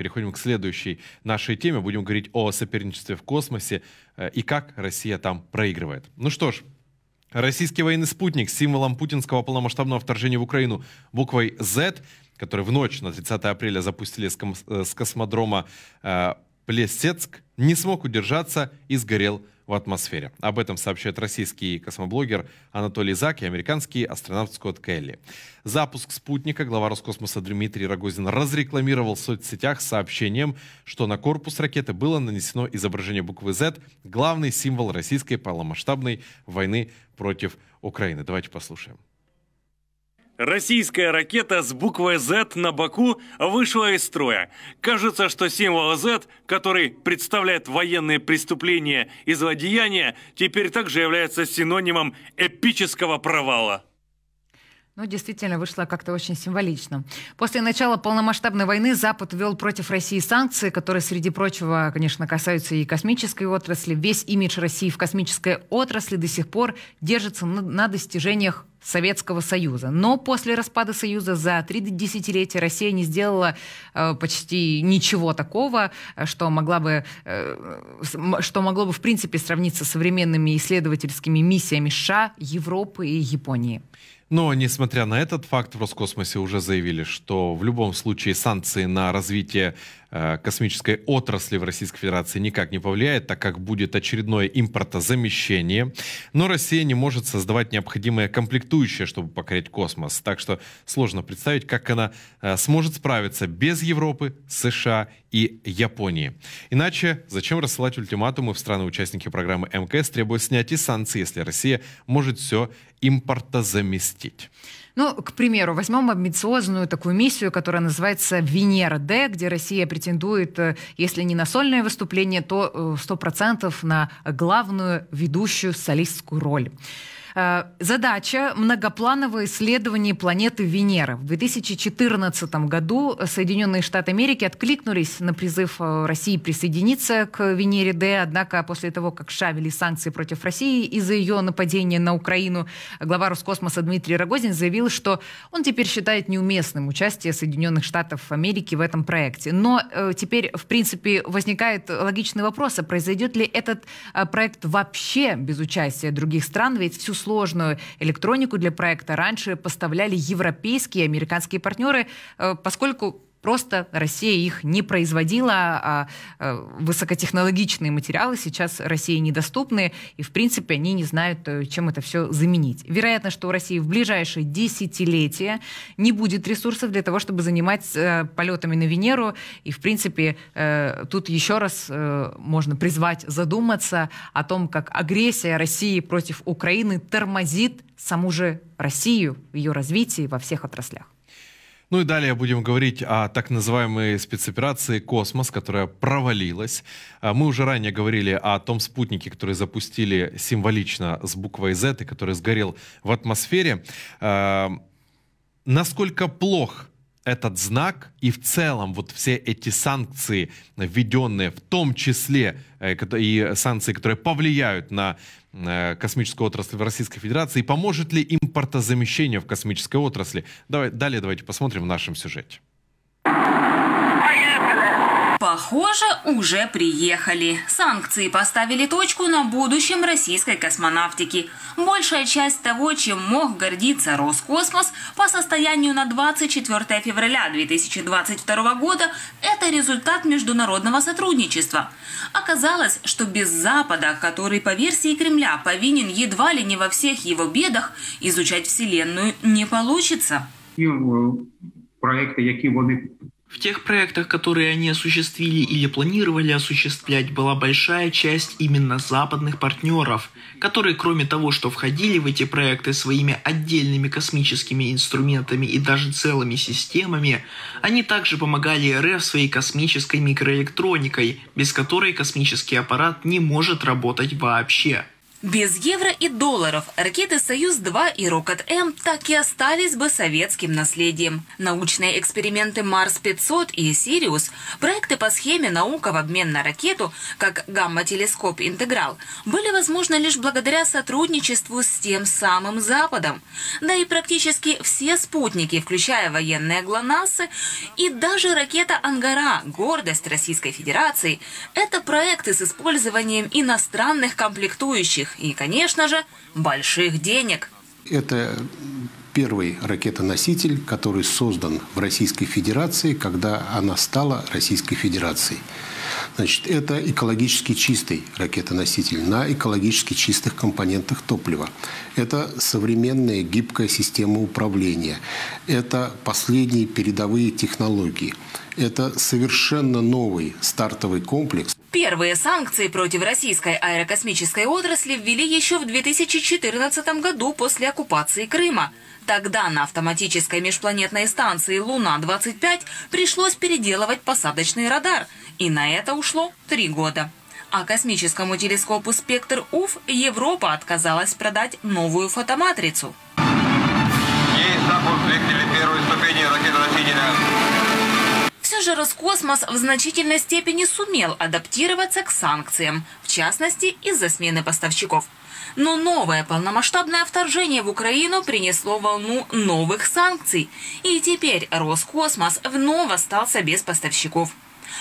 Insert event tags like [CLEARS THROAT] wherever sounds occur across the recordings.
переходим к следующей нашей теме. Будем говорить о соперничестве в космосе э, и как Россия там проигрывает. Ну что ж, Российский военный спутник с символом путинского полномасштабного вторжения в Украину буквой Z, который в ночь на 30 апреля запустили с, э, космодрома э, Плесецк, не смог удержаться и сгорел в атмосфере. Об этом сообщает российский космоблогер Анатолий Зак и американский астронавт Скотт Келли. Запуск спутника глава Роскосмоса Дмитрий Рогозин разрекламировал в соцсетях сообщением, что на корпус ракеты было нанесено изображение буквы Z, главный символ российской полномасштабной войны против Украины. Давайте послушаем. Российская ракета с буквой Z на боку вышла из строя. Кажется, что символ Z, который представляет военные преступления и злодеяния, теперь также является синонимом эпического провала. Ну, действительно, вышло как-то очень символично. После начала полномасштабной войны Запад ввел против России санкции, которые, среди прочего, конечно, касаются и космической отрасли. Весь имидж России в космической отрасли до сих пор держится на, на достижениях Советского Союза. Но после распада Союза за три десятилетия Россия не сделала э, почти ничего такого, что, могла бы, э, что могло бы в принципе сравниться с современными исследовательскими миссиями США, Европы и Японии. Но, несмотря на этот факт, в Роскосмосе уже заявили, что в любом случае санкции на развитие э, космической отрасли в Российской Федерации никак не повлияет, так как будет очередное импортозамещение. Но Россия не может создавать необходимые комплектующие, чтобы покорить космос. Так что сложно представить, как она э, сможет справиться без Европы, США и Японии. Иначе зачем рассылать ультиматумы в страны-участники программы МКС, требуя снятия санкций, если Россия может все импортозаместить? Ну, к примеру, возьмем амбициозную такую миссию, которая называется «Венера-Д», где Россия претендует, э, если не на сольное выступление, то 100% э, на главную ведущую солистскую роль. Э, задача – многоплановое исследование планеты Венера. В 2014 году Соединенные Штаты Америки откликнулись на призыв э, России присоединиться к Венере-Д, однако после того, как США ввели санкции против России из-за ее нападения на Украину, глава Роскосмоса Дмитрий Рогозин заявил, что он теперь считает неуместным участие Соединенных Штатов Америки в этом проекте. Но э, теперь, в принципе, возникает логичный вопрос, а произойдет ли этот проект вообще без участия других стран? Ведь всю сложную электронику для проекта. Раньше поставляли европейские и американские партнеры, э, поскольку Просто Россия их не производила, а, а высокотехнологичные материалы сейчас России недоступны, и, в принципе, они не знают, э, чем это все заменить. Вероятно, что у России в ближайшие десятилетия не будет ресурсов для того, чтобы заниматься э, полетами на Венеру, и, в принципе, э, тут еще раз можно призвать задуматься о том, как агрессия России против Украины тормозит саму же Россию в ее развитии во всех отраслях. Ну и далее будем говорить о так называемой спецоперации «Космос», которая провалилась. А, мы уже ранее говорили о том спутнике, который запустили символично с буквой Z, и который сгорел в атмосфере. А, насколько плох этот знак и в целом вот все эти санкции, введенные в том числе э, и санкции, которые повлияют на э, космическую отрасль в Российской Федерации, поможет ли импортозамещение в космической отрасли? Давай, далее давайте посмотрим в нашем сюжете. Похоже, уже приехали. Санкции поставили точку на будущем российской космонавтики. Большая часть того, чем мог гордиться Роскосмос по состоянию на 24 февраля 2022 года, это результат международного сотрудничества. Оказалось, что без Запада, который по версии Кремля повинен едва ли не во всех его бедах, изучать Вселенную не получится. Проекты, які вони в тех проектах, которые они осуществили или планировали осуществлять, была большая часть именно западных партнеров, которые кроме того, что входили в эти проекты своими отдельными космическими инструментами и даже целыми системами, они также помогали РФ своей космической микроэлектроникой, без которой космический аппарат не может работать вообще. Без евро и долларов ракеты «Союз-2» и «Рокот-М» так и остались бы советским наследием. Научные эксперименты «Марс-500» и «Сириус», проекты по схеме «Наука в обмен на ракету», как «Гамма-телескоп Интеграл», были возможны лишь благодаря сотрудничеству с тем самым Западом. Да и практически все спутники, включая военные ГЛОНАССы и даже ракета «Ангара», гордость Российской Федерации, это проекты с использованием иностранных комплектующих, больших и, конечно же, больших денег. Это первый ракетоноситель, который создан в Российской Федерации, когда она стала Российской Федерацией. Значит, это экологически чистый ракетоноситель на экологически чистых компонентах топлива. Это современная гибкая система управления. Это последние передовые технологии. Это совершенно новый стартовый комплекс. Первые санкции против российской аэрокосмической отрасли ввели еще в 2014 году после оккупации Крыма. Тогда на автоматической межпланетной станции «Луна-25» пришлось переделывать посадочный радар, и на это ушло три года. А космическому телескопу «Спектр УФ» Европа отказалась продать новую фотоматрицу. Есть запуск двигателя первой ступени ракетоносителя все же Роскосмос в значительной степени сумел адаптироваться к санкциям, в частности из-за смены поставщиков. Но новое полномасштабное вторжение в Украину принесло волну новых санкций. И теперь Роскосмос вновь остался без поставщиков.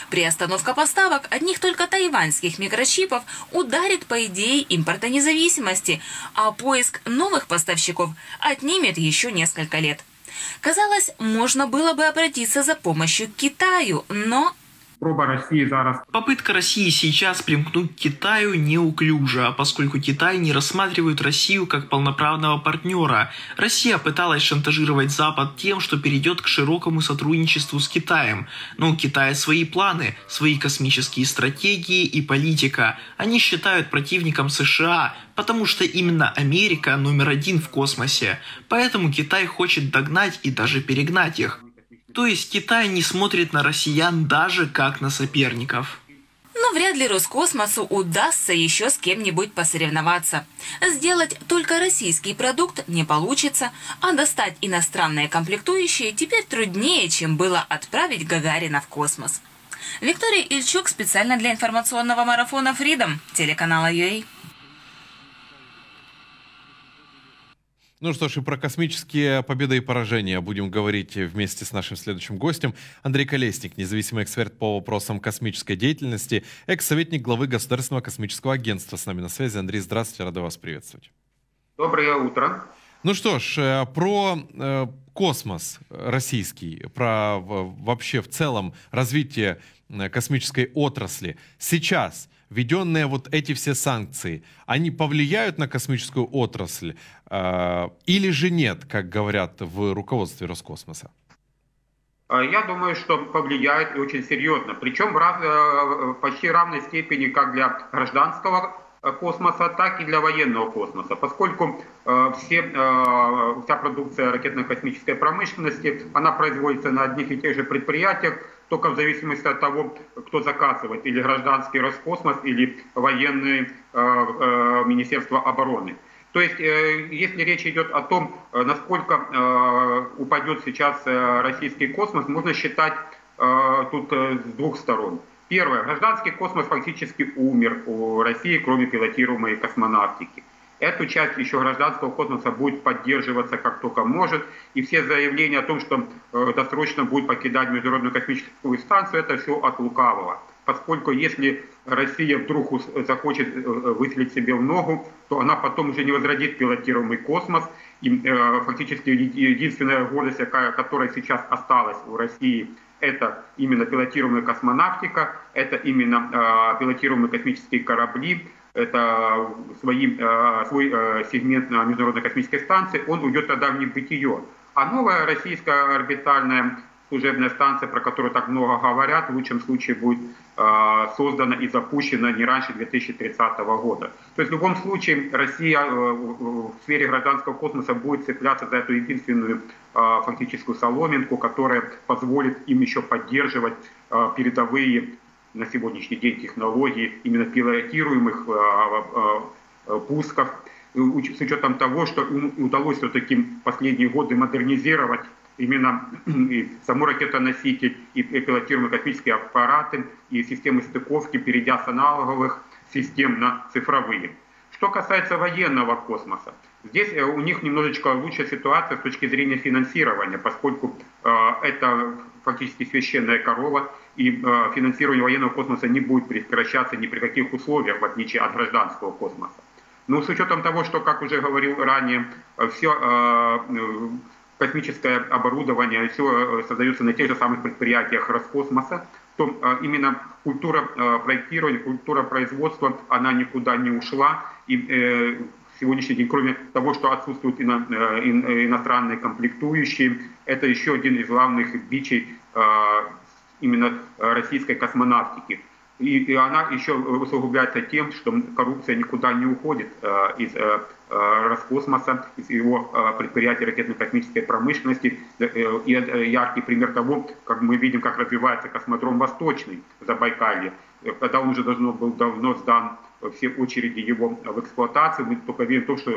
Приостановка поставок одних только тайваньских микрочипов ударит по идее импортонезависимости, а поиск новых поставщиков отнимет еще несколько лет. Казалось, можно было бы обратиться за помощью к Китаю, но Проба России зараз. Попытка России сейчас примкнуть к Китаю неуклюжа, поскольку Китай не рассматривает Россию как полноправного партнера. Россия пыталась шантажировать Запад тем, что перейдет к широкому сотрудничеству с Китаем. Но у Китая свои планы, свои космические стратегии и политика. Они считают противником США, потому что именно Америка номер один в космосе. Поэтому Китай хочет догнать и даже перегнать их. То есть Китай не смотрит на россиян даже как на соперников. Но вряд ли Роскосмосу удастся еще с кем-нибудь посоревноваться. Сделать только российский продукт не получится, а достать иностранные комплектующие теперь труднее, чем было отправить Гагарина в космос. Виктория Ильчук специально для информационного марафона Freedom телеканала UA. Ну что ж, и про космические победы и поражения будем говорить вместе с нашим следующим гостем. Андрей Колесник, независимый эксперт по вопросам космической деятельности, экс-советник главы Государственного космического агентства. С нами на связи. Андрей, здравствуйте, рада вас приветствовать. Доброе утро. Ну что ж, э, про э, космос российский, про вообще в целом развитие э, космической отрасли. Сейчас введенные вот эти все санкции, они повлияют на космическую отрасль э, или же нет, как говорят в руководстве Роскосмоса? А, я думаю, что повлияет и очень серьезно. Причем в раз, э, почти равной степени как для гражданского э, космоса, так и для военного космоса, поскольку э, все, э, вся продукция ракетно-космической промышленности, она производится на одних и тех же предприятиях, только в зависимости от того, кто заказывает, или гражданский Роскосмос, или военное э, э, Министерство обороны. То есть, э, если речь идет о том, э, насколько упадет сейчас российский космос, можно считать тут с двух сторон. Первое. Гражданский космос фактически умер у России, кроме пилотируемой космонавтики. Эту часть еще гражданского космоса будет поддерживаться как только может. И все заявления о том, что э, досрочно будет покидать Международную космическую станцию, это все от лукавого. Поскольку если Россия вдруг захочет э, выселить себе в ногу, то она потом уже не возродит пилотируемый космос. И э, фактически единственная гордость, которая сейчас осталась у России, это именно пилотируемая космонавтика, это именно э, пилотируемые космические корабли, это свои, э, свой э, сегмент на Международной космической станции, он уйдет тогда в небытие. А новая российская орбитальная служебная станция, про которую так много говорят, в лучшем случае будет э, создана и запущена не раньше 2030 года. То есть в любом случае Россия в сфере гражданского космоса будет цепляться за эту единственную фактическую соломинку, которая позволит им еще поддерживать передовые на сегодняшний день технологий именно пилотируемых э, э, пусков, с учетом того, что удалось все-таки последние годы модернизировать именно [CLEARS THROAT] и саму ракетоноситель, и пилотируемые космические аппараты, и системы стыковки, перейдя с аналоговых систем на цифровые. Что касается военного космоса, здесь э, у них немножечко лучшая ситуация с точки зрения финансирования, поскольку э, это фактически священная корова, и э, финансирование военного космоса не будет прекращаться ни при каких условиях, в отличие от гражданского космоса. Но с учетом того, что, как уже говорил ранее, все космическое оборудование, все э, создается на тех же самых предприятиях Роскосмоса, то э, именно культура э, проектирования, культура производства, она никуда не ушла. И сегодняшний день, кроме того, что отсутствуют иностранные комплектующие, это еще один из главных бичей именно российской космонавтики. И, и она еще усугубляется тем, что коррупция никуда не уходит э, из э, э Роскосмоса, из его э, предприятий ракетно-космической промышленности. Э, э, и это яркий пример того, как мы видим, как развивается космодром Восточный в Забайкалье. Когда он уже должно был давно сдан все очереди его в эксплуатацию. Мы только верим в то, что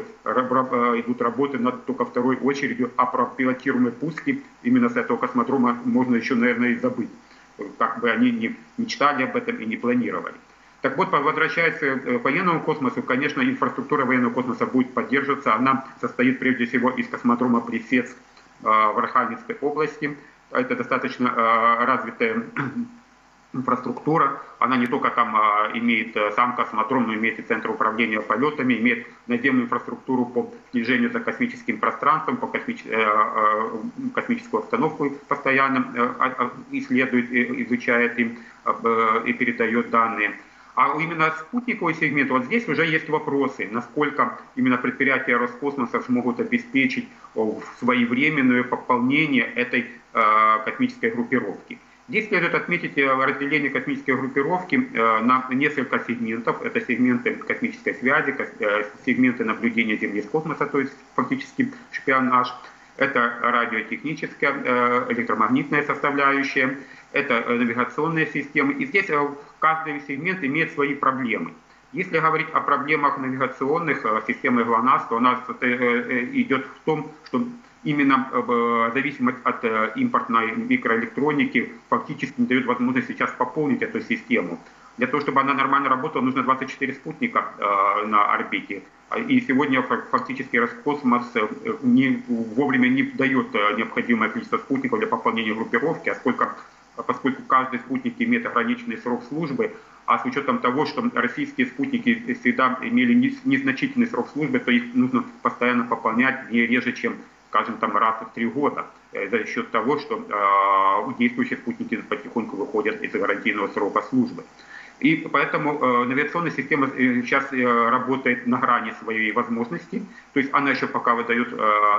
идут работы над только второй очередью, а про пилотируемые пуски именно с этого космодрома можно еще, наверное, и забыть как бы они не мечтали об этом и не планировали. Так вот, возвращаясь к э, военному космосу, конечно, инфраструктура военного космоса будет поддерживаться. Она состоит прежде всего из космодрома Плесецк э, в Архангельской области. Это достаточно э, развитая инфраструктура, она не только там а, имеет э, сам космодром, но имеет и центр управления полетами, имеет наземную инфраструктуру по слежению за космическим пространством, по космич... э, э, космическую обстановку постоянно а, а, исследует, изучает им и передает данные. А именно спутниковый сегмент, вот здесь уже есть вопросы, насколько именно предприятия Роскосмоса смогут обеспечить своевременное пополнение этой космической группировки. Здесь следует отметить э, разделение космической группировки э, на несколько сегментов. Это сегменты космической связи, э, сегменты наблюдения Земли с космоса, то есть фактически шпионаж. Это радиотехническая, электромагнитная составляющая, это навигационные системы. И здесь каждый сегмент имеет свои проблемы. Если говорить о проблемах навигационных системы ГЛОНАСС, то у нас идет в том, что именно э, зависимость от э, импортной микроэлектроники фактически не дает возможность сейчас пополнить эту систему. Для того, чтобы она нормально работала, нужно 24 спутника э, на орбите. И сегодня фактически Роскосмос не, вовремя не дает необходимое количество спутников для пополнения группировки, а сколько, поскольку каждый спутник имеет ограниченный срок службы, а с учетом того, что российские спутники всегда имели незначительный срок службы, то их нужно постоянно пополнять не реже, чем скажем, там раз в три года, э, за счет того, что э, действующие спутники потихоньку выходят из гарантийного срока службы. И поэтому э, навигационная система сейчас работает на грани своей возможности, то есть она еще пока выдает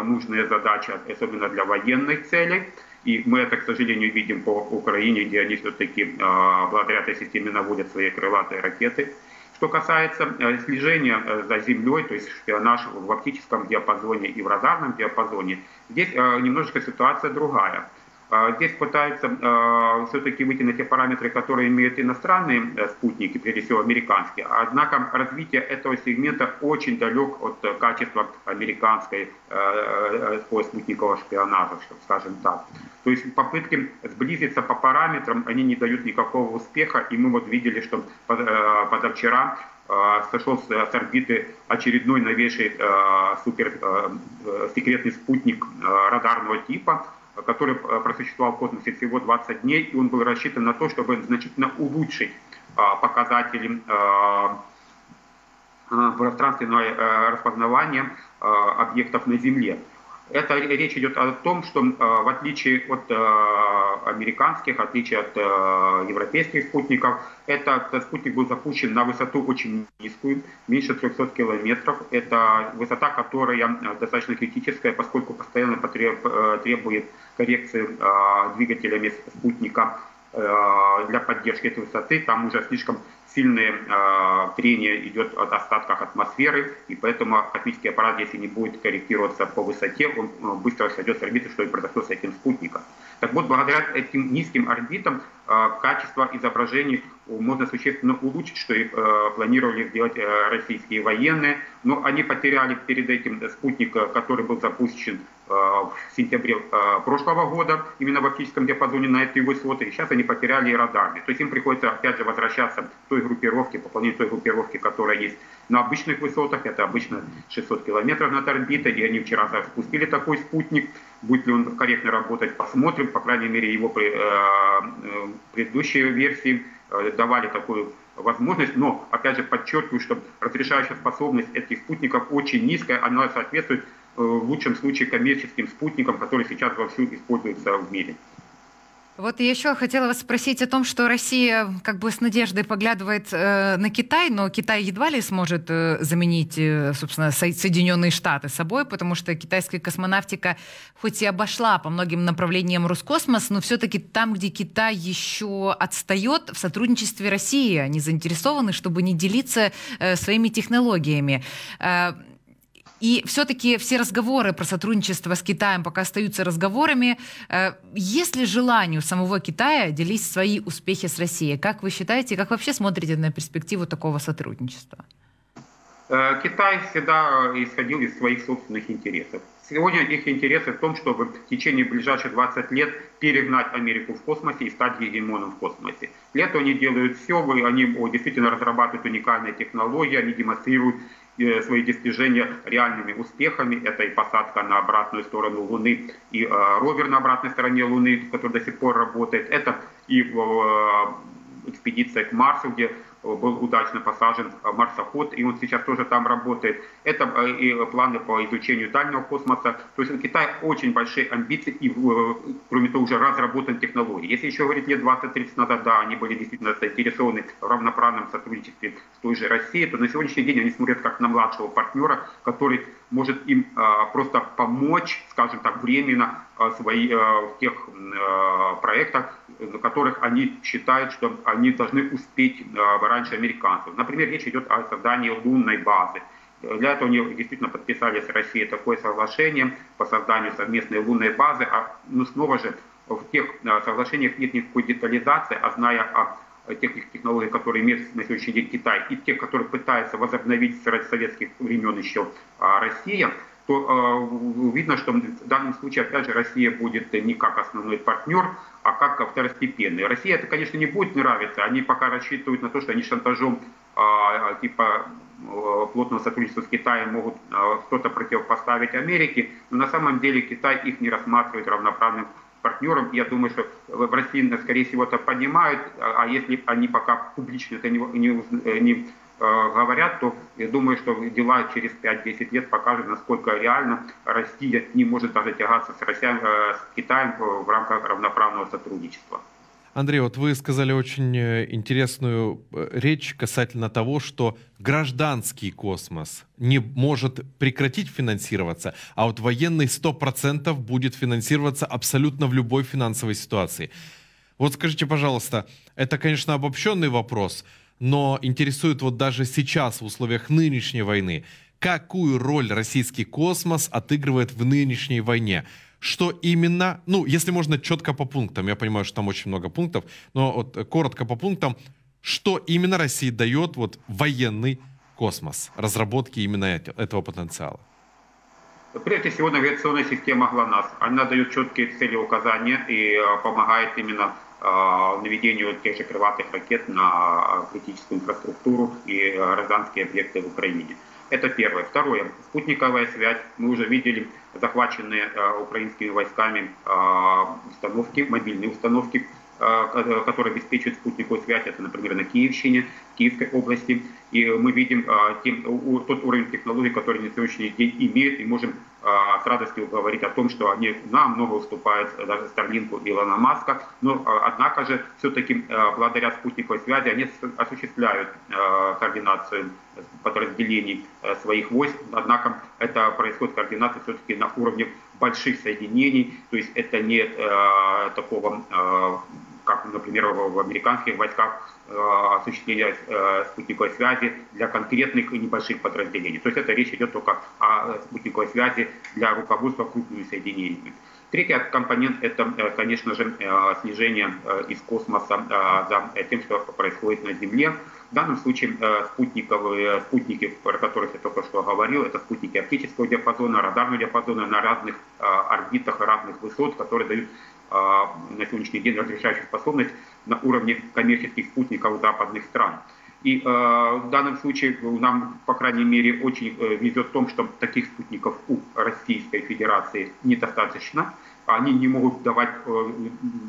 нужные задачи, особенно для военных целей. И мы это, к сожалению, видим по Украине, где они все-таки благодаря этой системе наводят свои крылатые ракеты. Что касается э, слежения э, за землей, то есть шпионаж в оптическом диапазоне и в радарном диапазоне, здесь э, немножечко ситуация другая. Здесь пытаются все-таки выйти на те параметры, которые имеют иностранные спутники, прежде всего американские. Однако развитие этого сегмента очень далек от качества американской спутникового шпионажа, скажем так. То есть попытки сблизиться по параметрам, они не дают никакого успеха. И мы вот видели, что э, позавчера э, сошел с орбиты очередной новейший э, супер секретный спутник радарного типа, который просуществовал в космосе всего 20 дней, и он был рассчитан на то, чтобы значительно улучшить показатели пространственного распознавания объектов на Земле. Это речь идет о том, что э, в отличие от э, американских, в отличие от э, европейских спутников, этот спутник был запущен на высоту очень низкую, меньше 300 километров. Это высота, которая достаточно критическая, поскольку постоянно требует коррекции двигателями спутника для поддержки этой высоты. Там уже слишком сильное э, трение идет от остатков атмосферы, и поэтому космический аппарат, если не будет корректироваться по высоте, он быстро сойдет с орбиты, что и произошло с этим спутником. Так вот, благодаря этим низким орбитам качество изображений можно существенно улучшить, что и планировали сделать российские военные. Но они потеряли перед этим спутник, который был запущен в сентябре прошлого года, именно в оптическом диапазоне на этой высоты. И сейчас они потеряли и радарные. То есть им приходится опять же возвращаться к той группировке, пополнению той группировки, которая есть на обычных высотах. Это обычно 600 километров над орбитой. И они вчера запустили такой спутник. Будет ли он корректно работать, посмотрим. По крайней мере, его э, э, предыдущие версии э, давали такую возможность, но, опять же, подчеркиваю, что разрешающая способность этих спутников очень низкая, она соответствует в лучшем случае коммерческим спутникам, которые сейчас вовсю используются в мире. Вот еще хотела вас спросить о том, что Россия как бы с надеждой поглядывает э, на Китай, но Китай едва ли сможет э, заменить, э, собственно, Соединенные Штаты собой, потому что китайская космонавтика хоть и обошла по многим направлениям Роскосмос, но все-таки там, где Китай еще отстает, в сотрудничестве России они заинтересованы, чтобы не делиться э, своими технологиями. Э, и все-таки все разговоры про сотрудничество с Китаем пока остаются разговорами. Э, есть ли желание у самого Китая делить свои успехи с Россией? Как вы считаете, как вообще смотрите на перспективу такого сотрудничества? Э, Китай всегда исходил из своих собственных интересов. Сегодня их интересы в том, чтобы в течение ближайших 20 лет перегнать Америку в космосе и стать гегемоном в космосе. Для этого они делают все, они действительно разрабатывают уникальные технологии, они демонстрируют Э, свои достижения реальными успехами. Это и посадка на обратную сторону Луны, и э, ровер на обратной стороне Луны, который до сих пор работает. Это и э, экспедиция к Марсу, где был удачно посажен марсоход, и он сейчас тоже там работает. Это э, и планы по изучению дальнего космоса. То есть у Китая очень большие амбиции и, э, кроме того, уже разработаны технологии. Если еще говорить лет 20-30 назад, да, они были действительно заинтересованы в равноправном сотрудничестве с той же Россией, то на сегодняшний день они смотрят как на младшего партнера, который может им а, просто помочь, скажем так, временно а, свои, а, в тех проектах, на которых они считают, что они должны успеть раньше американцев. Например, речь идет о создании лунной базы. Для этого они действительно подписали с Россией такое соглашение по созданию совместной лунной базы. А, ну, снова же, в тех соглашениях нет никакой детализации, а зная о тех технологиях, которые имеет на сегодняшний день Китай, и тех, которые пытаются возобновить с советских времен еще а, Россия, то э, видно, что в данном случае, опять же, Россия будет не как основной партнер, а как второстепенный. Россия это, конечно, не будет нравиться. Они пока рассчитывают на то, что они шантажом э, типа плотного сотрудничества с Китаем могут э, что-то противопоставить Америке, но на самом деле Китай их не рассматривает равноправным партнером. Я думаю, что в России, скорее всего, это понимают, а если они пока публично это не, не, не Э, говорят, то я думаю, что дела через 5-10 лет покажут, насколько реально Россия не может даже тягаться с, Россией, э, с Китаем в рамках равноправного сотрудничества. Андрей, вот вы сказали очень э, интересную речь касательно того, что гражданский космос не может прекратить финансироваться, а вот военный 100% будет финансироваться абсолютно в любой финансовой ситуации. Вот скажите, пожалуйста, это, конечно, обобщенный вопрос – но интересует вот даже сейчас, в условиях нынешней войны, какую роль российский космос отыгрывает в нынешней войне? Что именно, ну, если можно четко по пунктам, я понимаю, что там очень много пунктов, но вот коротко по пунктам, что именно России дает вот военный космос, разработки именно этого потенциала? Прежде всего, навигационная система ГЛОНАСС. Она дает четкие цели указания и э, помогает именно Э, наведению тех же крылатых ракет на критическую инфраструктуру и гражданские объекты в Украине. Это первое. Второе. Спутниковая связь. Мы уже видели захваченные э, украинскими войсками э, установки, мобильные установки, которые обеспечивают спутниковую связь. Это, например, на Киевщине, Киевской области. И мы видим тем, тот уровень технологий, который на сегодняшний день имеют, и можем а, с радостью говорить о том, что они намного уступают даже Старлинку Илона Маска, но а, однако же все-таки а, благодаря спутниковой связи они осуществляют координацию подразделений своих войск, однако это происходит координация все-таки на уровне больших соединений, то есть это не такого, как, например, в американских войсках, Э, осуществления э, спутниковой связи для конкретных и небольших подразделений. То есть это речь идет только о спутниковой связи для руководства крупными соединениями. Третий компонент – это, конечно же, снижение из космоса за тем, что происходит на Земле. В данном случае спутниковые, спутники, про которых я только что говорил, это спутники оптического диапазона, радарного диапазона на разных орбитах, разных высот, которые дают на сегодняшний день разрешающую способность на уровне коммерческих спутников западных стран. И э, в данном случае нам, по крайней мере, очень э, везет в том, что таких спутников у Российской Федерации недостаточно. Они не могут давать э,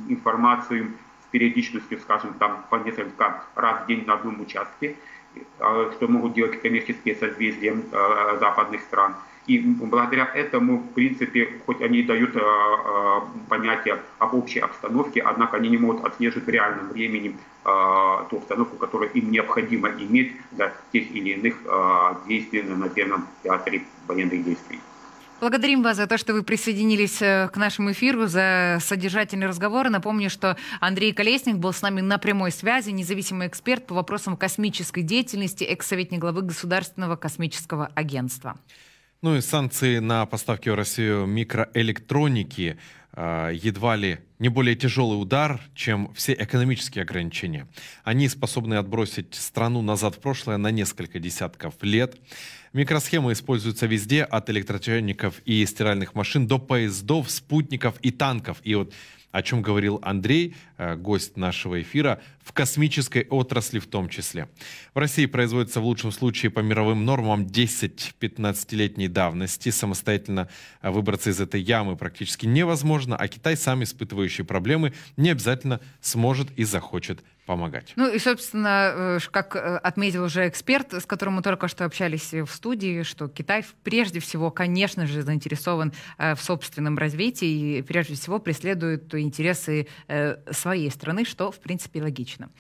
информацию с периодичностью, скажем, там по несколько раз в день на одном участке, э, что могут делать коммерческие созвездия э, западных стран. И благодаря этому, в принципе, хоть они дают э, э, понятие об общей обстановке, однако они не могут отслеживать в реальном времени э, ту обстановку, которую им необходимо иметь для тех или иных действий на наземном театре военных действий. Благодарим вас за то, что вы присоединились э, к нашему эфиру, за содержательный разговор. Напомню, что Андрей Колесник был с нами на прямой связи, независимый эксперт по вопросам космической деятельности, экс-советник главы Государственного космического агентства. Ну и санкции на поставки в Россию микроэлектроники э, едва ли не более тяжелый удар, чем все экономические ограничения. Они способны отбросить страну назад в прошлое на несколько десятков лет. Микросхемы используются везде, от электрочайников и стиральных машин до поездов, спутников и танков. И вот о чем говорил Андрей, э, гость нашего эфира, в космической отрасли в том числе. В России производится в лучшем случае по мировым нормам 10-15-летней давности. Самостоятельно э, выбраться из этой ямы практически невозможно, а Китай, сам испытывающий проблемы, не обязательно сможет и захочет помогать. Ну и, собственно, э, как отметил уже эксперт, с которым мы только что общались в студии, что Китай прежде всего, конечно же, заинтересован в собственном развитии и прежде всего преследует интересы своей страны, что, в принципе, логично.